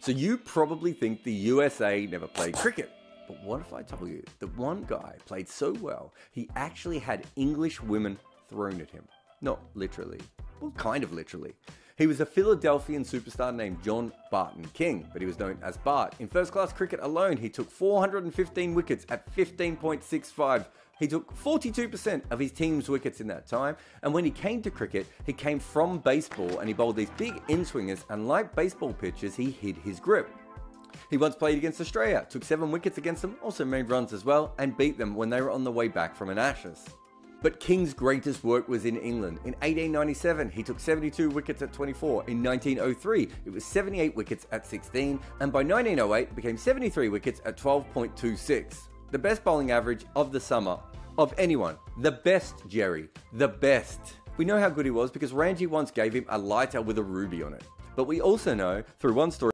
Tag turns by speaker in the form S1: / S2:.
S1: So you probably think the USA never played cricket. But what if I told you that one guy played so well, he actually had English women thrown at him? Not literally. Well, kind of literally. He was a Philadelphian superstar named John Barton King, but he was known as Bart. In first class cricket alone, he took 415 wickets at 15.65. He took 42% of his team's wickets in that time, and when he came to cricket, he came from baseball and he bowled these big in swingers, and like baseball pitchers, he hid his grip. He once played against Australia, took 7 wickets against them, also made runs as well, and beat them when they were on the way back from an Ashes. But King's greatest work was in England. In 1897, he took 72 wickets at 24. In 1903, it was 78 wickets at 16, and by 1908 became 73 wickets at 12.26. The best bowling average of the summer of anyone. The best, Jerry. The best. We know how good he was because Ranji once gave him a lighter with a ruby on it. But we also know through one story